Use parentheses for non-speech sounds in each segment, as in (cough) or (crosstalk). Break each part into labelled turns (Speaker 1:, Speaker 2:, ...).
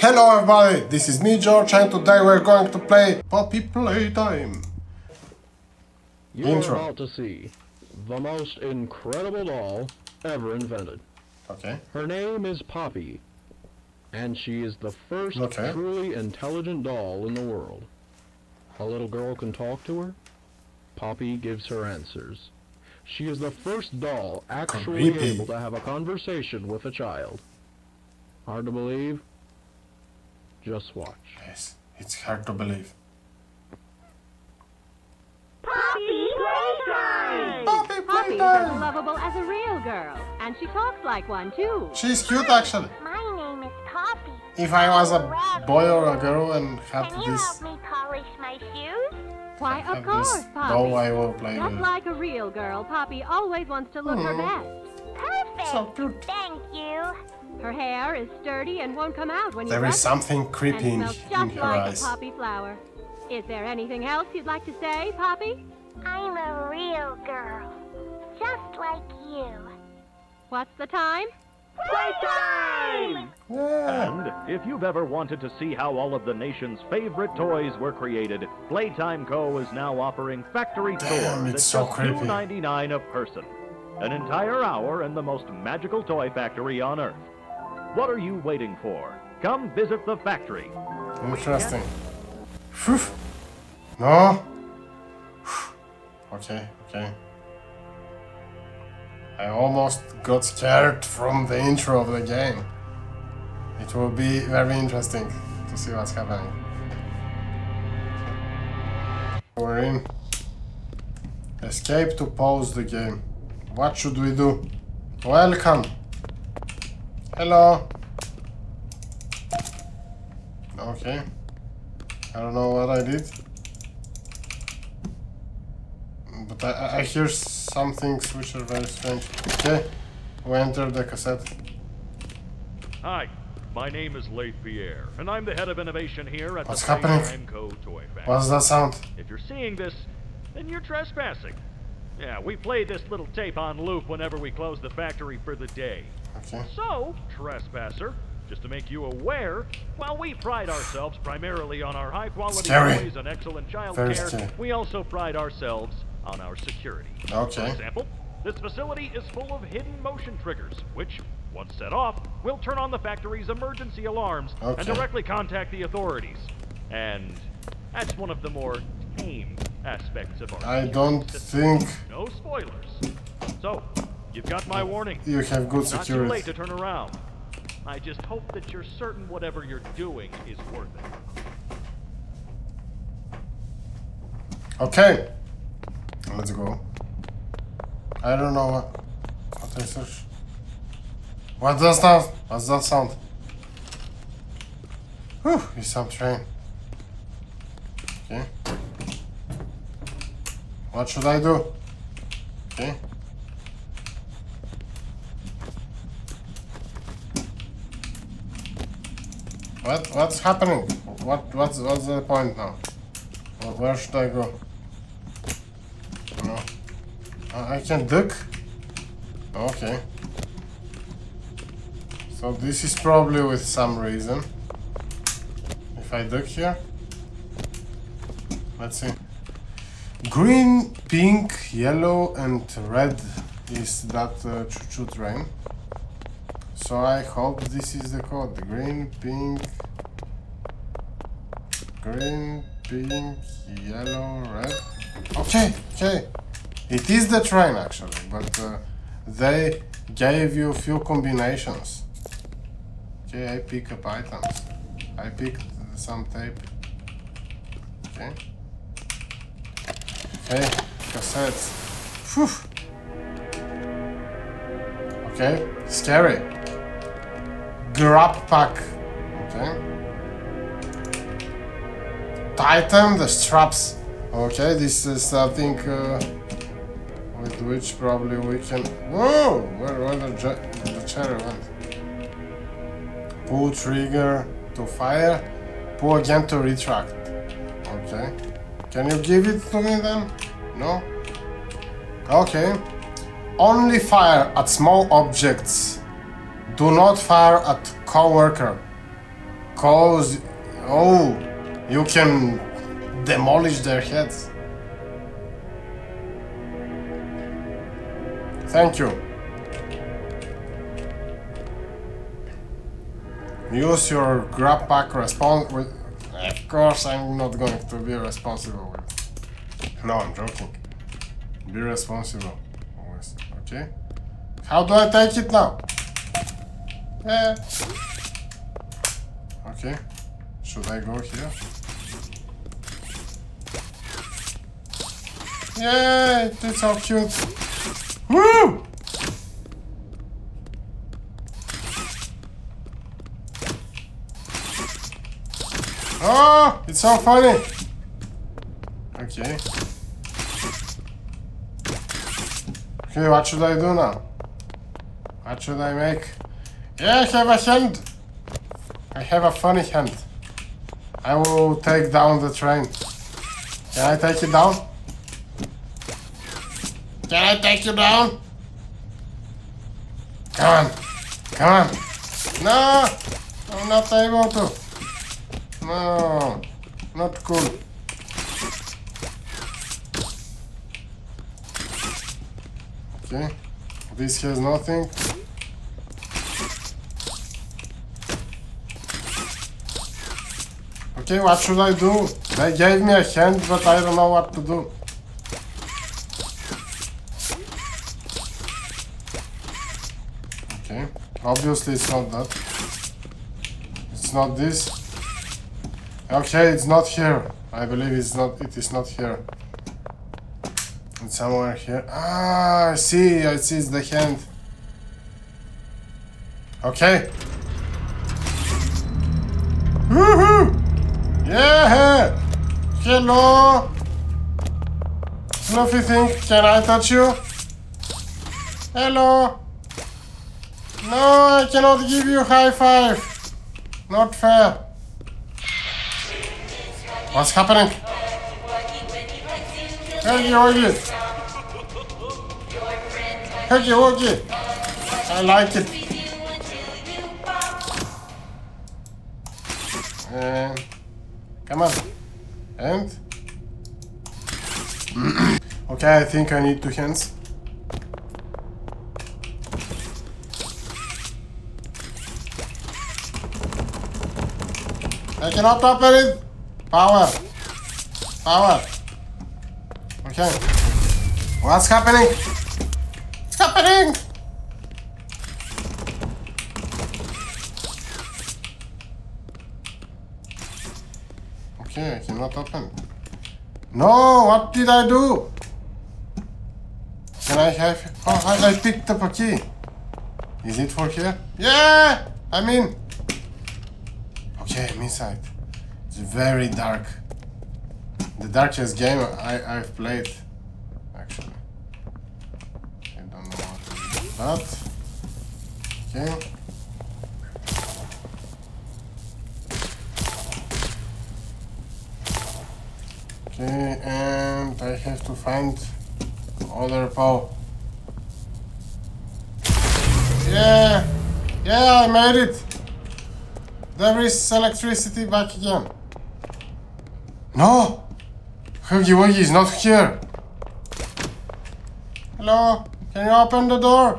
Speaker 1: Hello everybody, this is me George and today we're going to play Poppy Playtime.
Speaker 2: You're
Speaker 1: Intro.
Speaker 2: about to see the most incredible doll ever invented.
Speaker 1: Okay.
Speaker 2: Her name is Poppy, and she is the first
Speaker 1: Okay.
Speaker 2: truly intelligent doll in the world. A little girl can talk to her. Poppy gives her answers. She is the first doll actually
Speaker 1: Creepy.
Speaker 2: able to have a conversation with a child. Hard to believe? Just watch.
Speaker 1: Yes, it's hard to believe.
Speaker 3: Poppy Playtime!
Speaker 1: Poppy
Speaker 4: Poppy is as lovable as a real girl, and she talks like one too.
Speaker 1: She's cute actually.
Speaker 3: My name is Poppy.
Speaker 1: If I was a boy or a girl and had
Speaker 3: Can you
Speaker 1: this,
Speaker 3: help me polish my shoes?
Speaker 4: Why, of
Speaker 1: this
Speaker 4: course,
Speaker 1: doll,
Speaker 4: Poppy.
Speaker 1: I will play
Speaker 4: Just
Speaker 1: with.
Speaker 4: like a real girl, Poppy always wants to look her
Speaker 1: Mhm.
Speaker 4: best.
Speaker 3: Perfect.
Speaker 1: So cute.
Speaker 3: Thank you.
Speaker 4: Her hair is sturdy and won't come out when you
Speaker 1: There
Speaker 4: brush
Speaker 1: is
Speaker 4: it,
Speaker 1: something
Speaker 4: and
Speaker 1: creepy in,
Speaker 4: smells
Speaker 1: in
Speaker 4: just
Speaker 1: her
Speaker 4: like
Speaker 1: eyes.
Speaker 4: a poppy flower. Is there anything else you'd like to say, Poppy?
Speaker 3: I'm a real girl. Just like you.
Speaker 4: What's the time?
Speaker 3: Playtime!
Speaker 1: Yeah.
Speaker 5: And if you've ever wanted to see how all of the nation's favorite toys were created, Playtime Co. is now offering factory
Speaker 1: Damn,
Speaker 5: tours
Speaker 1: it's
Speaker 5: at
Speaker 1: so
Speaker 5: just
Speaker 1: creepy.
Speaker 5: $2.99 a person. An entire hour in the most magical toy factory on Earth. What are you waiting for? Come visit the factory.
Speaker 1: Interesting. Phew. No. Okay, okay. I almost got scared from the intro of the game. It will be very interesting to see what's happening. We're in. Escape to pause the game. What should we do? Welcome. Hello. Okay. I don't know what I did. But I- I, hear some things which are very strange. Okay. We enter the cassette.
Speaker 5: Hi, my name is Leith Pierre, and I'm the head of innovation here at
Speaker 1: What's
Speaker 5: the
Speaker 1: happening?
Speaker 5: Playtime Co. Toy Factory.
Speaker 1: What's that sound?
Speaker 5: If you're seeing this, then you're trespassing. Yeah, we play this little tape on loop whenever we close the factory for the day.
Speaker 1: Okay.
Speaker 5: So, trespasser, just to make you aware, while we pride ourselves primarily on our high quality toys and excellent child care, we also pride ourselves on our security. For
Speaker 1: Okay.
Speaker 5: example, this facility is full of hidden motion triggers, which, once set off, will turn on the factory's emergency alarms
Speaker 1: Okay.
Speaker 5: and directly contact the authorities. And that's one of the more tame aspects of our
Speaker 1: I don't
Speaker 5: system.
Speaker 1: think
Speaker 5: No spoilers. So, you've got my warning.
Speaker 1: you have good security.
Speaker 5: Not too late to turn around. I just hope that you're certain whatever you're doing is worth it.
Speaker 1: Okay. Let's go. I don't know what. What I search. What does that? What's that sound? Whew, it's some train. Okay. What should I do? Okay. What what's happening? What what's what's the point now? Where, should I go? No. I I can duck? Okay. So this is probably with some reason. If I duck here. Let's see. Green, pink, yellow and red is that uh, choo-choo train. So I hope this is the code. Green, pink, green, pink, yellow, red. Okay, okay. It is the train actually, but uh, they gave you a few combinations. Okay, I pick up items. I picked some tape. Okay. Okay, cassettes. Okay, scary. Grab pack. Okay. Tighten the straps. Okay, this is something uh, with which probably we can. Whoa! Where, where the, the cherry went? Pull trigger to fire. Pull again to retract. Okay. Can you give it to me then? No? Okay. Only fire at small objects. Do not fire at co-worker. cause oh you can demolish their heads. Thank you. Use your grab pack response with of course I'm not going to be responsible with No I'm joking. Be responsible always. Okay? How do I take it now? Yeah. Okay. Should I go here? Yay! It's so cute. Woo! Oh, it's so funny. Okay. Okay, what should I do now? What should I make? Yeah, I have a hand. I have a funny hand. I will take down the train. Can I take it down? Can I take you down? Come on. Come on. No! I'm not able to. No. Not cool. Okay. This has nothing. What should I do? They gave me a hand, but I don't know what to do. Okay, obviously it's not that. It's not this. Okay, it's not here. I believe it's not. It is not here. It's somewhere here. Ah, I see. I see. It's the hand. Okay. Hello! Fluffy thing, can I touch you? Hello! No, I cannot give you high five. Not fair. What's happening? Huggy Wuggy. Huggy Wuggy. I like it. And come on. And (clears throat) okay, I think I need two hands. I cannot open it. Power. Power. Okay. What's happening? What's happening? Okay, cannot open. No, what did I do? Can I have... Oh, I, I picked up a key. Is it for here? Yeah! I'm in. Okay, I'm inside. It's very dark. The darkest game I, I've played, actually. I don't know what to do. Okay. Okay, and I have to find other pole. Yeah! Yeah, I made it! There is electricity back again. No! Huggy Wuggy is not here. Hello? Can you open the door?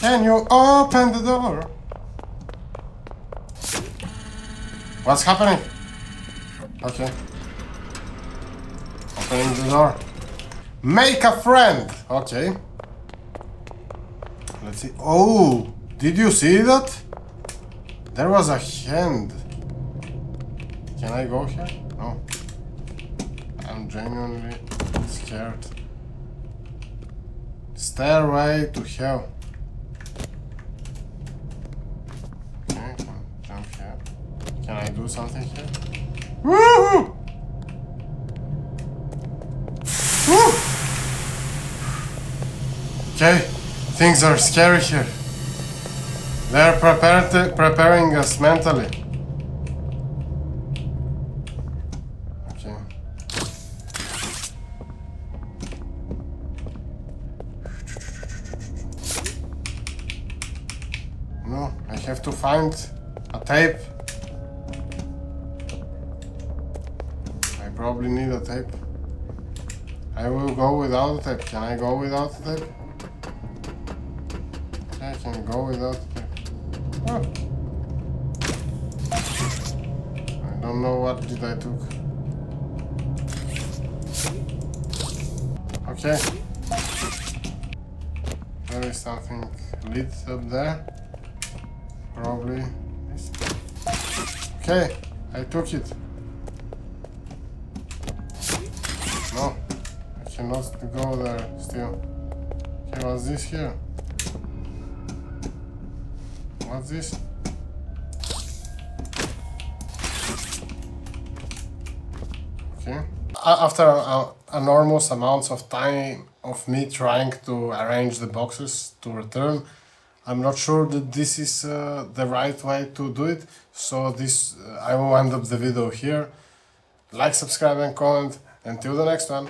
Speaker 1: Can you open the door? What's happening? Okay. Make a friend! Okay. Let's see. Oh! Did you see that? There was a hand. Can I go here? No. I'm genuinely scared. Stairway to hell. Okay, jump here. Can I do something here? Woohoo! Okay, things are scary here. They're preparing us mentally. No, I have to find a tape. I probably need a tape. I will go without a tape. Can I go without a tape? Can go without. I don't know what did I took. Okay. There is something lit up there. Probably. Okay, I took it. No, I cannot go there still. Okay, what's this here? This? Okay. After a, enormous amounts of time of me trying to arrange the boxes to return, I'm not sure that this is uh, the right way to do it. So this, uh, I will end up the video here. Like, subscribe and comment. Until the next one.